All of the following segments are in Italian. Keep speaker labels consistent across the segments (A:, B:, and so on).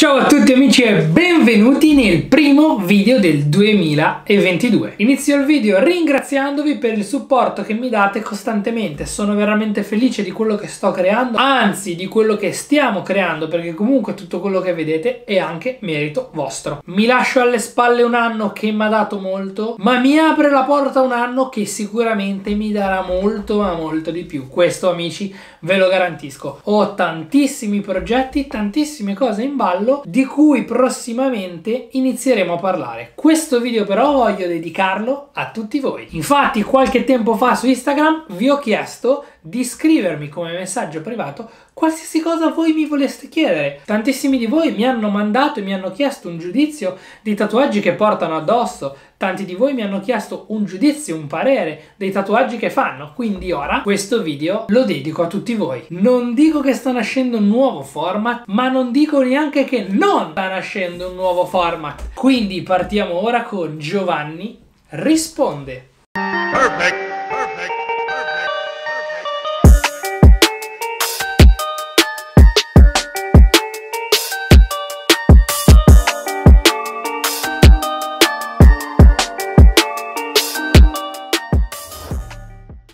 A: Ciao a tutti amici e benvenuti nel primo video del 2022. Inizio il video ringraziandovi per il supporto che mi date costantemente. Sono veramente felice di quello che sto creando, anzi di quello che stiamo creando, perché comunque tutto quello che vedete è anche merito vostro. Mi lascio alle spalle un anno che mi ha dato molto, ma mi apre la porta un anno che sicuramente mi darà molto ma molto di più. Questo amici ve lo garantisco. Ho tantissimi progetti, tantissime cose in ballo modello di cui prossimamente inizieremo a parlare. Questo video però voglio dedicarlo a tutti voi. Infatti qualche tempo fa su Instagram vi ho chiesto di scrivermi come messaggio privato qualsiasi cosa voi mi voleste chiedere. Tantissimi di voi mi hanno mandato e mi hanno chiesto un giudizio di tatuaggi che portano addosso. Tanti di voi mi hanno chiesto un giudizio, un parere dei tatuaggi che fanno. Quindi ora questo video lo dedico a tutti voi. Non dico che sta nascendo un nuovo format, ma non dico neanche che non sta nascendo un nuovo format. Quindi partiamo ora con Giovanni risponde. Perfect.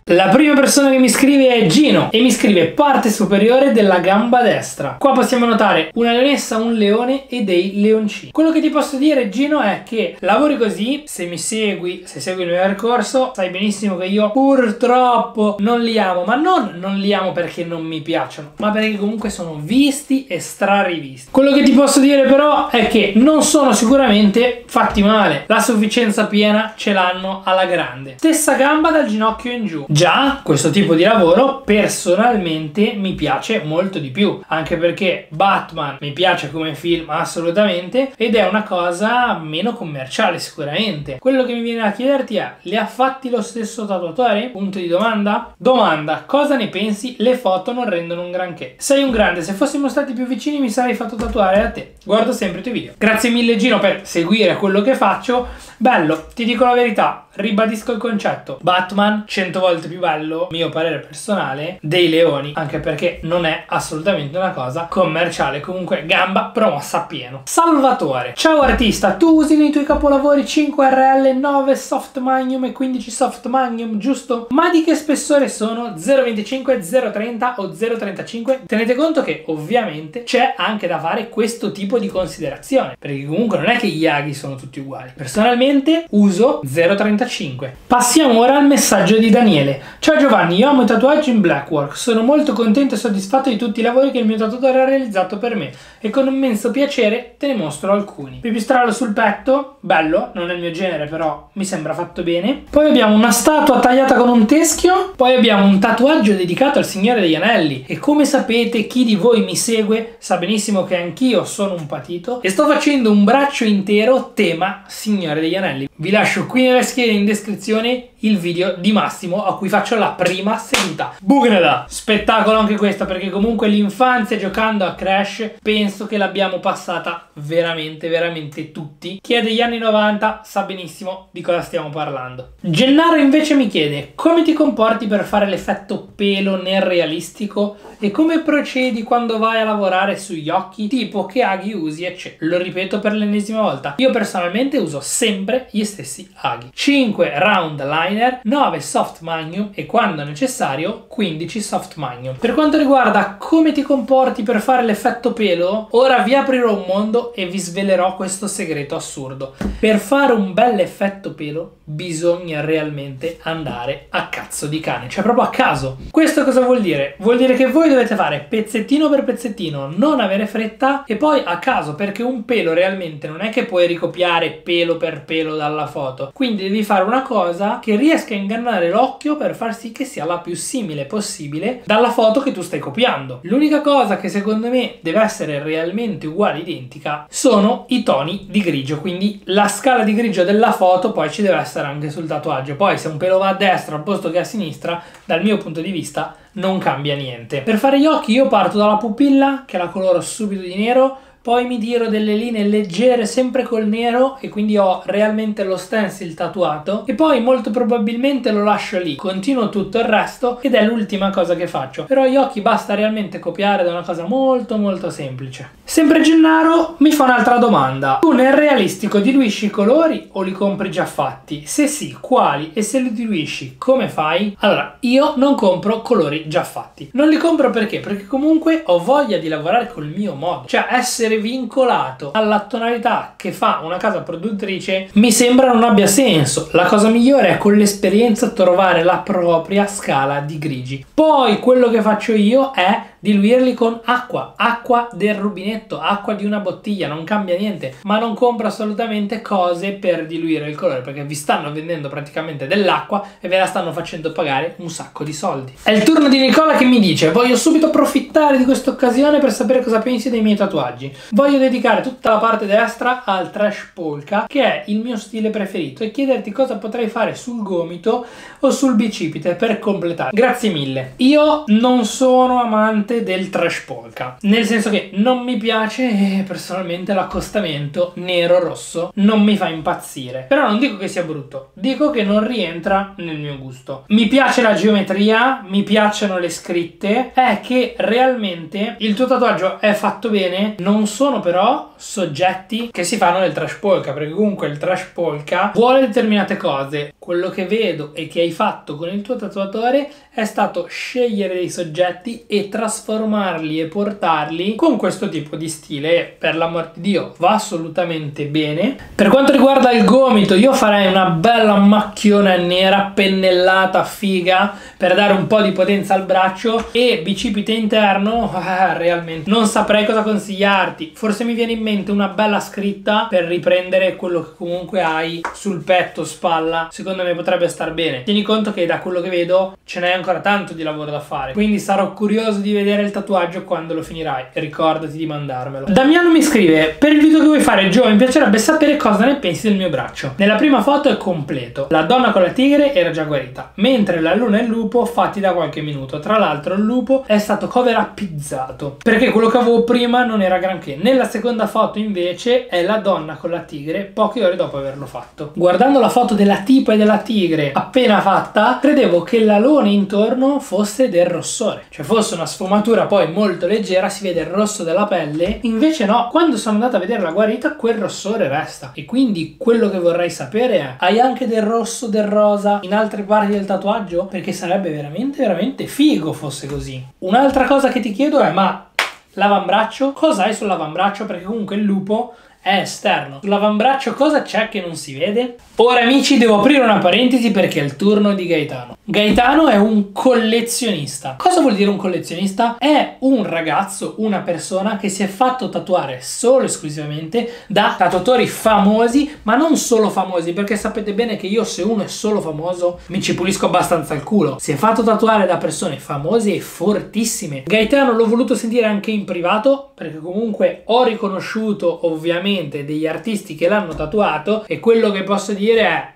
A: La prima persona che mi scrive è Gino e mi scrive parte superiore della gamba destra. Qua possiamo notare una leonessa, un leone e dei leoncini. Quello che ti posso dire Gino è che lavori così, se mi segui, se segui il mio percorso, sai benissimo che io purtroppo non li amo, ma non non li amo perché non mi piacciono, ma perché comunque sono visti e strarivisti. Quello che ti posso dire però è che non sono sicuramente fatti male. La sufficienza piena ce l'hanno alla grande. Stessa gamba dal ginocchio in giù Già questo tipo di lavoro personalmente mi piace molto di più, anche perché Batman mi piace come film assolutamente ed è una cosa meno commerciale sicuramente. Quello che mi viene a chiederti è, le ha fatti lo stesso tatuatore? Punto di domanda? Domanda, cosa ne pensi? Le foto non rendono un granché. Sei un grande, se fossimo stati più vicini mi sarei fatto tatuare a te. Guardo sempre i tuoi video. Grazie mille Gino per seguire quello che faccio. Bello, ti dico la verità, ribadisco il concetto. Batman 100 volte molto più bello, mio parere personale, dei leoni, anche perché non è assolutamente una cosa commerciale, comunque gamba promossa a pieno. Salvatore, ciao artista, tu usi nei tuoi capolavori 5RL, 9 soft magnum e 15 soft magnum, giusto? Ma di che spessore sono? 0,25, 0,30 o 0,35? Tenete conto che ovviamente c'è anche da fare questo tipo di considerazione, perché comunque non è che gli aghi sono tutti uguali. Personalmente uso 0,35. Passiamo ora al messaggio di Daniele. Ciao Giovanni, io amo i tatuaggi in blackwork, sono molto contento e soddisfatto di tutti i lavori che il mio tatuatore ha realizzato per me e con immenso piacere te ne mostro alcuni. Pipistrello sul petto, bello, non è il mio genere però mi sembra fatto bene. Poi abbiamo una statua tagliata con un teschio, poi abbiamo un tatuaggio dedicato al Signore degli Anelli e come sapete chi di voi mi segue sa benissimo che anch'io sono un patito e sto facendo un braccio intero tema Signore degli Anelli. Vi lascio qui nelle schede in descrizione il video di Massimo a cui faccio la prima seduta. Bugnada! Spettacolo anche questo perché comunque l'infanzia giocando a Crash penso che l'abbiamo passata veramente veramente tutti. Chi è degli anni 90 sa benissimo di cosa stiamo parlando. Gennaro invece mi chiede come ti comporti per fare l'effetto pelo nel realistico e come procedi quando vai a lavorare sugli occhi tipo che aghi usi eccetera. Lo ripeto per l'ennesima volta. Io personalmente uso sempre gli stessi aghi. 5 round liner, 9 soft magnum e quando necessario 15 soft magnum. Per quanto riguarda come ti comporti per fare l'effetto pelo, ora vi aprirò un mondo e vi svelerò questo segreto assurdo. Per fare un bel effetto pelo bisogna realmente andare a cazzo di cane, cioè proprio a caso. Questo cosa vuol dire? Vuol dire che voi dovete fare pezzettino per pezzettino, non avere fretta e poi a caso perché un pelo realmente non è che puoi ricopiare pelo per pelo dalla foto. Quindi devi fare una cosa che riesca a ingannare l'occhio per far sì che sia la più simile possibile dalla foto che tu stai copiando. L'unica cosa che secondo me deve essere realmente uguale, identica, sono i toni di grigio, quindi la scala di grigio della foto poi ci deve essere anche sul tatuaggio. Poi se un pelo va a destra al posto che a sinistra, dal mio punto di vista non cambia niente. Per fare gli occhi io parto dalla pupilla, che la coloro subito di nero, poi mi tiro delle linee leggere sempre col nero e quindi ho realmente lo stencil tatuato e poi molto probabilmente lo lascio lì, continuo tutto il resto ed è l'ultima cosa che faccio. Però gli occhi basta realmente copiare da una cosa molto molto semplice. Sempre Gennaro mi fa un'altra domanda. Tu nel realistico diluisci i colori o li compri già fatti? Se sì, quali? E se li diluisci, come fai? Allora, io non compro colori già fatti. Non li compro perché? Perché comunque ho voglia di lavorare col mio modo. Cioè, essere vincolato alla tonalità che fa una casa produttrice mi sembra non abbia senso. La cosa migliore è con l'esperienza trovare la propria scala di grigi. Poi quello che faccio io è diluirli con acqua, acqua del rubinetto, acqua di una bottiglia, non cambia niente, ma non compro assolutamente cose per diluire il colore perché vi stanno vendendo praticamente dell'acqua e ve la stanno facendo pagare un sacco di soldi. È il turno di Nicola che mi dice voglio subito approfittare di questa occasione per sapere cosa pensi dei miei tatuaggi. Voglio dedicare tutta la parte destra al trash polka che è il mio stile preferito e chiederti cosa potrei fare sul gomito o sul bicipite per completare. Grazie mille. Io non sono amante parte del trash polka. Nel senso che non mi piace eh, personalmente l'accostamento nero-rosso, non mi fa impazzire. Però non dico che sia brutto, dico che non rientra nel mio gusto. Mi piace la geometria, mi piacciono le scritte, è che realmente il tuo tatuaggio è fatto bene, non sono però soggetti che si fanno nel trash polka, perché comunque il trash polka vuole determinate cose. Quello che vedo e che hai fatto con il tuo tatuatore è stato scegliere dei soggetti e trasformarli trasformarli e portarli con questo tipo di stile per l'amor di Dio va assolutamente bene. Per quanto riguarda il gomito io farei una bella macchiona nera pennellata figa per dare un po' di potenza al braccio. E bicipite interno ah, realmente non saprei cosa consigliarti. Forse mi viene in mente una bella scritta per riprendere quello che comunque hai sul petto spalla. Secondo me potrebbe star bene. Tieni conto che da quello che vedo ce n'è ancora tanto di lavoro da fare. Quindi sarò curioso di vedere vedere il tatuaggio quando lo finirai. Ricordati di mandarmelo. Damiano mi scrive: Per il video che vuoi fare, Joe, mi piacerebbe sapere cosa ne pensi del mio braccio. Nella prima foto è completo. La donna con la tigre era già guarita, mentre la luna e il lupo fatti da qualche minuto. Tra l'altro, il lupo è stato cover appizzato perché quello che avevo prima non era granché. Nella seconda foto, invece, è la donna con la tigre poche ore dopo averlo fatto. Guardando la foto della tipa e della tigre appena fatta, credevo che l'alone intorno fosse del rossore, cioè fosse una sfumatura sfumatura poi molto leggera, si vede il rosso della pelle, invece no, quando sono andata a vedere la guarita quel rossore resta. E quindi quello che vorrei sapere è, hai anche del rosso, del rosa in altre parti del tatuaggio? Perché sarebbe veramente, veramente figo fosse così. Un'altra cosa che ti chiedo è, ma l'avambraccio, cosa hai sull'avambraccio? Perché comunque il lupo è esterno. Sull'avambraccio cosa c'è che non si vede? Ora amici devo aprire una parentesi perché è il turno di Gaetano. Gaetano è un collezionista. Cosa vuol dire un collezionista? È un ragazzo, una persona che si è fatto tatuare solo e esclusivamente da tatuatori famosi, ma non solo famosi, perché sapete bene che io se uno è solo famoso mi ci pulisco abbastanza il culo. Si è fatto tatuare da persone famose e fortissime. Gaetano l'ho voluto sentire anche in privato, perché comunque ho riconosciuto ovviamente degli artisti che l'hanno tatuato e quello che posso dire è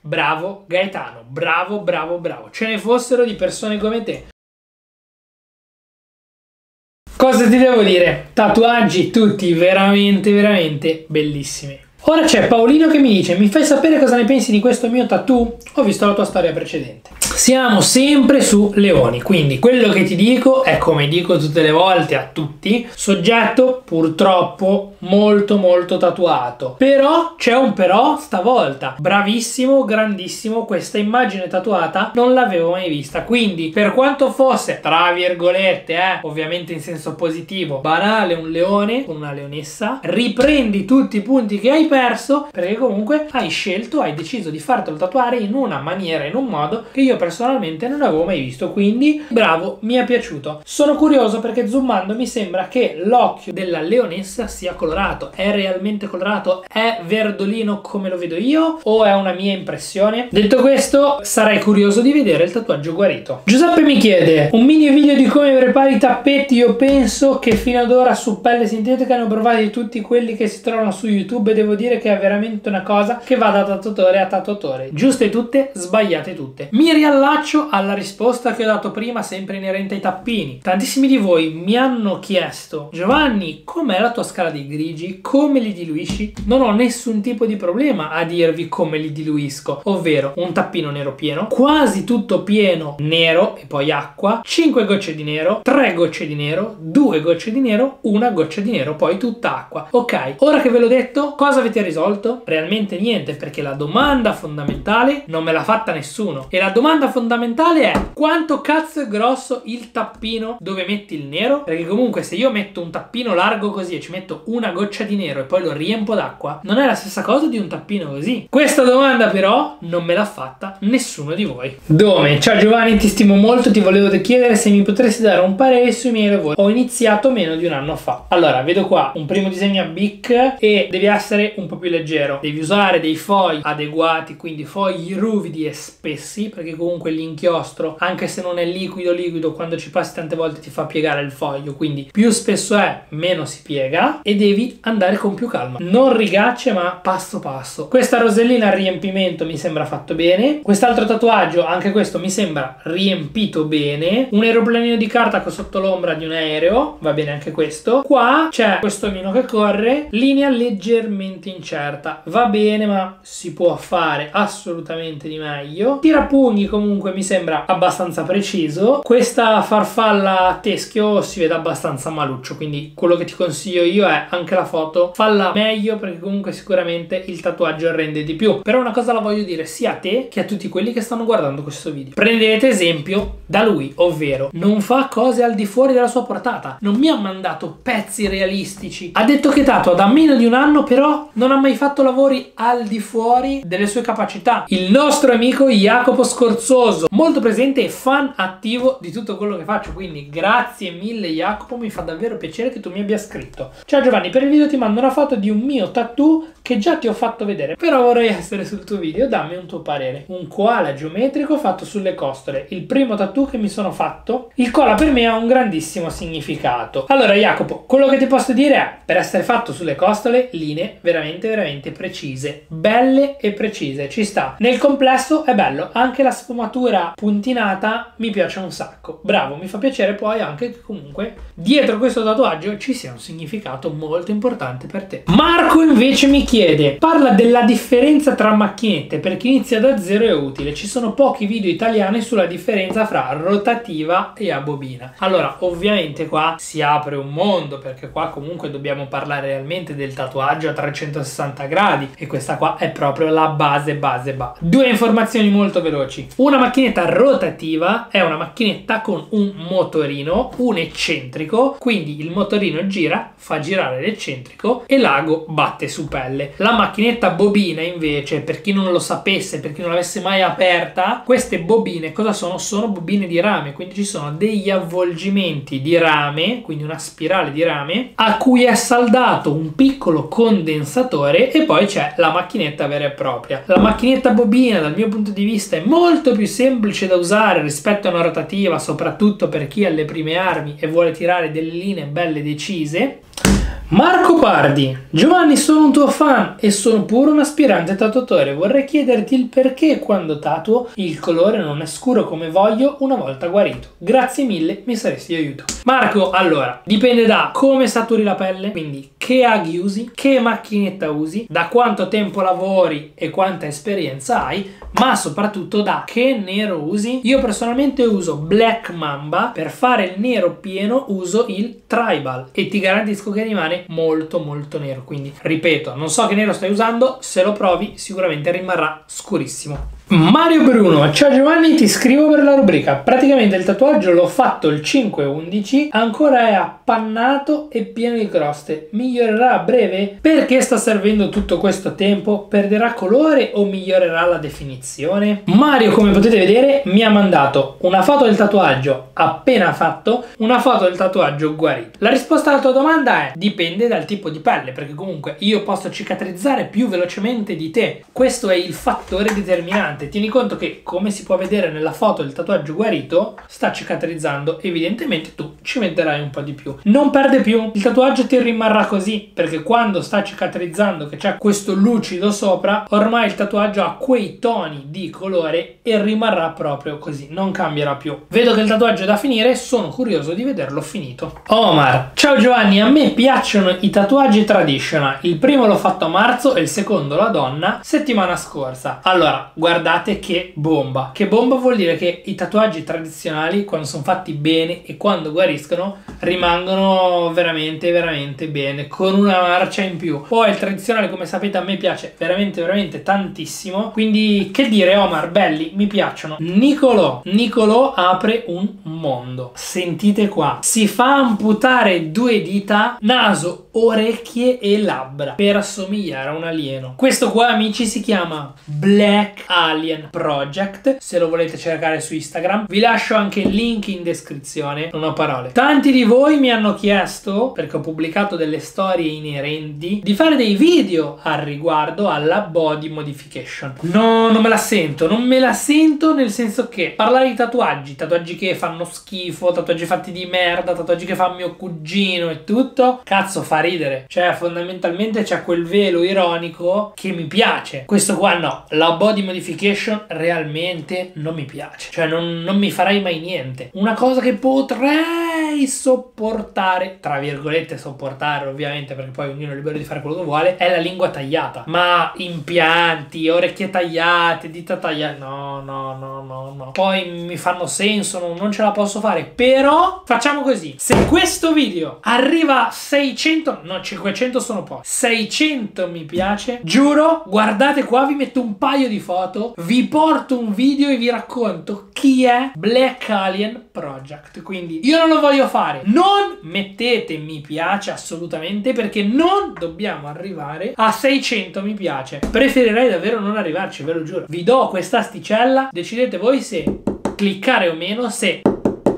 A: bravo Gaetano, bravo, bravo, bravo. Ce ne fossero di persone come te. Cosa ti devo dire? Tatuaggi tutti veramente, veramente bellissimi. Ora c'è Paolino che mi dice mi fai sapere cosa ne pensi di questo mio tattoo? Ho visto la tua storia precedente. Siamo sempre su leoni, quindi quello che ti dico è come dico tutte le volte a tutti, soggetto purtroppo molto molto tatuato. Però c'è un però stavolta. Bravissimo, grandissimo, questa immagine tatuata non l'avevo mai vista. Quindi per quanto fosse, tra virgolette, eh, ovviamente in senso positivo, banale un leone con una leonessa, riprendi tutti i punti che hai perso perché comunque hai scelto, hai deciso di fartelo tatuare in una maniera, in un modo che io personalmente non avevo mai visto. Quindi bravo, mi è piaciuto. Sono curioso perché zoomando mi sembra che l'occhio della leonessa sia colorato. È realmente colorato? È verdolino come lo vedo io? O è una mia impressione? Detto questo, sarei curioso di vedere il tatuaggio guarito. Giuseppe mi chiede un mini video di come prepari i tappeti. Io penso che fino ad ora su pelle sintetica ne ho provati tutti quelli che si trovano su YouTube e devo dire che è veramente una cosa che va da tatuatore a tatuatore. Giuste tutte, sbagliate tutte. Mi riallaccio alla risposta che ho dato prima, sempre inerente ai tappini. Tantissimi di voi mi hanno chiesto, Giovanni, com'è la tua scala di grigi? Come li diluisci? Non ho nessun tipo di problema a dirvi come li diluisco, ovvero un tappino nero pieno, quasi tutto pieno nero e poi acqua, 5 gocce di nero, 3 gocce di nero, 2 gocce di nero, una goccia di nero, poi tutta acqua. Ok, ora che ve l'ho detto, cosa avete risolto? Realmente niente, perché la domanda fondamentale non me l'ha fatta nessuno. E la domanda fondamentale è quanto cazzo è grosso il tappino dove metti il nero? Perché comunque se io metto un tappino largo così e ci metto una goccia di nero e poi lo riempo d'acqua, non è la stessa cosa di un tappino così. Questa domanda però non me l'ha fatta nessuno di voi. Dome, ciao Giovanni, ti stimo molto, ti volevo chiedere se mi potresti dare un parere sui miei lavori. Ho iniziato meno di un anno fa. Allora, vedo qua un primo disegno a Bic e devi essere un po' più leggero. Devi usare dei fogli adeguati, quindi fogli ruvidi e spessi, perché comunque l'inchiostro, anche se non è liquido liquido, quando ci passi tante volte ti fa piegare il foglio, quindi più spesso è, meno si piega e devi andare con più calma. Non rigacce, ma passo passo. Questa rosellina al riempimento mi sembra fatto bene. Quest'altro tatuaggio, anche questo mi sembra riempito bene. Un aeroplanino di carta sotto l'ombra di un aereo, va bene anche questo. Qua c'è questo mino che corre, linea leggermente incerta. Va bene, ma si può fare assolutamente di meglio. Tirapugni comunque mi sembra abbastanza preciso. Questa farfalla a teschio si vede abbastanza maluccio, quindi quello che ti consiglio io è anche la foto, falla meglio perché comunque sicuramente il tatuaggio rende di più. Però una cosa la voglio dire sia a te che a tutti quelli che stanno guardando questo video. Prendete esempio da lui, ovvero non fa cose al di fuori della sua portata. Non mi ha mandato pezzi realistici. Ha detto che tatua da meno di un anno, però non ha mai fatto lavori al di fuori delle sue capacità. Il nostro amico Jacopo Scorzoso, molto presente e fan attivo di tutto quello che faccio. Quindi grazie mille Jacopo, mi fa davvero piacere che tu mi abbia scritto. Ciao Giovanni, per il video ti mando una foto di un mio tattoo che già ti ho fatto vedere, però vorrei essere sul tuo video, dammi un tuo parere. Un koala geometrico fatto sulle costole, il primo tattoo che mi sono fatto. Il koala per me ha un grandissimo significato. Allora Jacopo, quello che ti posso dire è, per essere fatto sulle costole, linee veramente veramente precise, belle e precise, ci sta. Nel complesso è bello, anche la sfumatura puntinata mi piace un sacco. Bravo, mi fa piacere poi anche che comunque dietro questo tatuaggio ci sia un significato molto importante per te. Marco invece mi chiede, parla della differenza tra macchinette, per chi inizia da zero è utile, ci sono pochi video italiani sulla differenza fra rotativa e a bobina. Allora, ovviamente qua si apre un mondo, perché qua comunque dobbiamo parlare realmente del tatuaggio a 360 gradi, e questa qua è proprio la base base base. Due informazioni molto veloci. Una macchinetta rotativa è una macchinetta con un motorino, un eccentrico, quindi il motorino gira, fa girare l'eccentrico e l'ago batte su pelle. La macchinetta bobina invece, per chi non lo sapesse, per chi non l'avesse mai aperta, queste bobine cosa sono? Sono bobine di rame, quindi ci sono degli avvolgimenti di rame, quindi una spirale di rame, a cui è saldato un piccolo condensatore e poi c'è la macchinetta vera e propria. La macchinetta bobina dal mio punto di vista è molto più semplice da usare rispetto a una rotativa, soprattutto per chi ha le prime armi e vuole tirare delle linee belle decise. Marco Pardi, Giovanni sono un tuo fan e sono pure un aspirante tatuatore. Vorrei chiederti il perché quando tatuo il colore non è scuro come voglio una volta guarito. Grazie mille, mi saresti di aiuto. Marco, allora, dipende da come saturi la pelle, quindi che aghi usi, che macchinetta usi, da quanto tempo lavori e quanta esperienza hai, ma soprattutto da che nero usi. Io personalmente uso Black Mamba, per fare il nero pieno uso il Tribal e ti garantisco che rimane molto molto nero. Quindi ripeto non so che nero stai usando se lo provi sicuramente rimarrà scurissimo Mario Bruno, ciao Giovanni, ti scrivo per la rubrica. Praticamente il tatuaggio l'ho fatto il 5-11, ancora è appannato e pieno di croste. Migliorerà a breve? Perché sta servendo tutto questo tempo? Perderà colore o migliorerà la definizione? Mario, come potete vedere, mi ha mandato una foto del tatuaggio appena fatto, una foto del tatuaggio guarito. La risposta alla tua domanda è dipende dal tipo di pelle, perché comunque io posso cicatrizzare più velocemente di te. Questo è il fattore determinante importante, tieni conto che come si può vedere nella foto del tatuaggio guarito, sta cicatrizzando, evidentemente tu ci metterai un po' di più. Non perde più, il tatuaggio ti rimarrà così, perché quando sta cicatrizzando che c'è questo lucido sopra, ormai il tatuaggio ha quei toni di colore e rimarrà proprio così, non cambierà più. Vedo che il tatuaggio è da finire, sono curioso di vederlo finito. Omar, ciao Giovanni, a me piacciono i tatuaggi traditional. Il primo l'ho fatto a marzo e il secondo la donna settimana scorsa. Allora, guardate che bomba. Che bomba vuol dire che i tatuaggi tradizionali, quando sono fatti bene e quando guariscono, rimangono veramente, veramente bene, con una marcia in più. Poi il tradizionale, come sapete, a me piace veramente, veramente tantissimo. Quindi, che dire, Omar, belli, mi piacciono. Nicolò, Nicolò apre un mondo. Sentite qua, si fa amputare due dita, naso, orecchie e labbra per assomigliare a un alieno. Questo qua, amici, si chiama Black Alien Project. Se lo volete cercare su Instagram, vi lascio anche il link in descrizione. Non ho parole. Tanti di voi mi hanno chiesto, perché ho pubblicato delle storie inerenti, di fare dei video al riguardo alla body modification. No, non me la sento, non me la sento nel senso che parlare di tatuaggi, tatuaggi che fanno schifo, tatuaggi fatti di merda, tatuaggi che fa mio cugino e tutto, cazzo fa ridere. Cioè, fondamentalmente c'è quel velo ironico che mi piace. Questo qua no, la body modification realmente non mi piace. Cioè, non, non mi farai mai niente. Una cosa che potrei sopportare, tra virgolette sopportare ovviamente, perché poi ognuno è libero di fare quello che vuole, è la lingua tagliata. Ma impianti, orecchie tagliate, dita tagliate, no, no, no, no, no. Poi mi fanno senso, non, non ce la posso fare. Però facciamo così. Se questo video arriva a 600, no 500 sono pochi, 600 mi piace, giuro, guardate qua, vi metto un paio di foto, vi porto un video e vi racconto chi è Black Alien Project. Quindi io non lo voglio fare. Non mettete mi piace assolutamente perché non dobbiamo arrivare a 600 mi piace. Preferirei davvero non arrivarci, ve lo giuro. Vi do questa asticella, decidete voi se cliccare o meno, se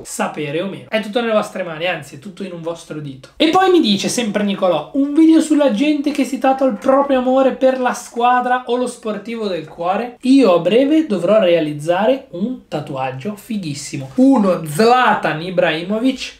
A: sapere o meno. È tutto nelle vostre mani, anzi è tutto in un vostro dito. E poi mi dice sempre Nicolò, un video sulla gente che si tatua il proprio amore per la squadra o lo sportivo del cuore? Io a breve dovrò realizzare un tatuaggio fighissimo. Uno Zlatan Ibrahimovic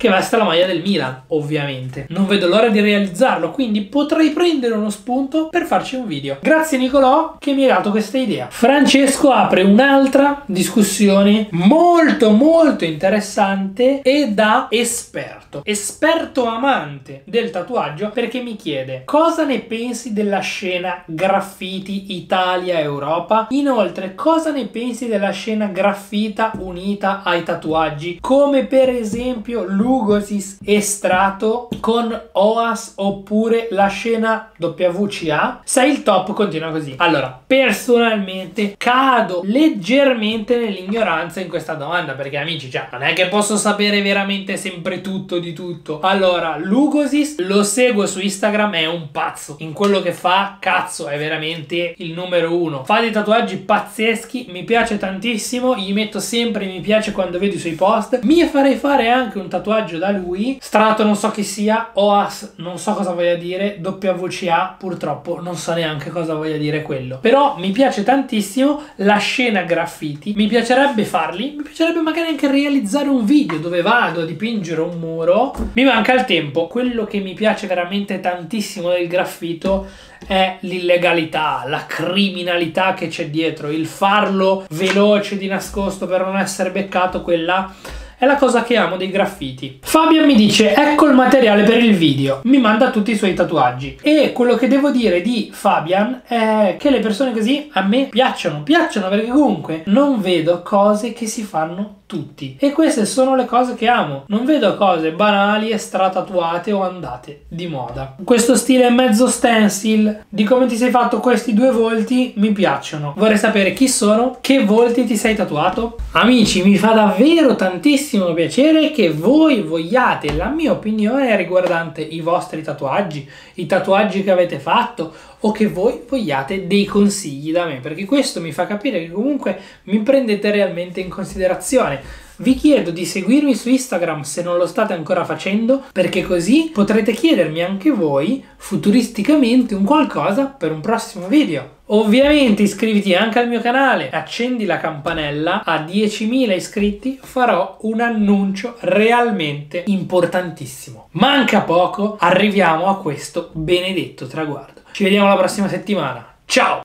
A: che veste la maglia del Milan, ovviamente. Non vedo l'ora di realizzarlo, quindi potrei prendere uno spunto per farci un video. Grazie Nicolò che mi hai dato questa idea. Francesco apre un'altra discussione molto molto interessante e da esperto. Esperto amante del tatuaggio perché mi chiede cosa ne pensi della scena graffiti Italia-Europa? Inoltre cosa ne pensi della scena graffita unita ai tatuaggi? Come per esempio lui Lugosis estratto con OAS oppure la scena WCA? Sei il top, continua così. Allora, personalmente cado leggermente nell'ignoranza in questa domanda perché amici, cioè, non è che posso sapere veramente sempre tutto di tutto. Allora, Lugosis lo seguo su Instagram, è un pazzo. In quello che fa, cazzo, è veramente il numero uno. Fa dei tatuaggi pazzeschi, mi piace tantissimo, gli metto sempre mi piace quando vedo i suoi post. Mi farei fare anche un tatuaggio tatuaggio da lui. Strato non so chi sia, OAS non so cosa voglia dire, WVCA purtroppo non so neanche cosa voglia dire quello. Però mi piace tantissimo la scena graffiti, mi piacerebbe farli, mi piacerebbe magari anche realizzare un video dove vado a dipingere un muro. Mi manca il tempo, quello che mi piace veramente tantissimo del graffito è l'illegalità, la criminalità che c'è dietro, il farlo veloce di nascosto per non essere beccato, quella è la cosa che amo dei graffiti. Fabian mi dice ecco il materiale per il video, mi manda tutti i suoi tatuaggi e quello che devo dire di Fabian è che le persone così a me piacciono, piacciono perché comunque non vedo cose che si fanno tutti. E queste sono le cose che amo. Non vedo cose banali e stratatuate o andate di moda. Questo stile mezzo stencil di come ti sei fatto questi due volti mi piacciono. Vorrei sapere chi sono, che volti ti sei tatuato. Amici, mi fa davvero tantissimo piacere che voi vogliate la mia opinione riguardante i vostri tatuaggi, i tatuaggi che avete fatto o che voi vogliate dei consigli da me, perché questo mi fa capire che comunque mi prendete realmente in considerazione. Vi chiedo di seguirmi su Instagram se non lo state ancora facendo, perché così potrete chiedermi anche voi futuristicamente un qualcosa per un prossimo video. Ovviamente iscriviti anche al mio canale, accendi la campanella, a 10.000 iscritti farò un annuncio realmente importantissimo. Manca poco, arriviamo a questo benedetto traguardo. Ci vediamo la prossima settimana. Ciao!